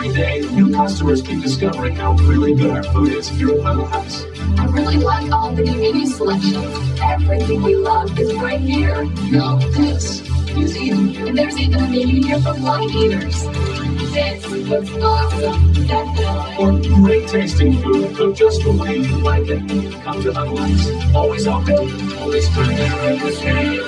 every day, new customers keep discovering how really good our food is here at Huddle House. I really like all the new menu selection. Everything we love is right here. No this is. And there's even a menu here for blind eaters. This looks awesome. For great tasting food cooked just the way you like it. Come to Huddle House. Always open, always good.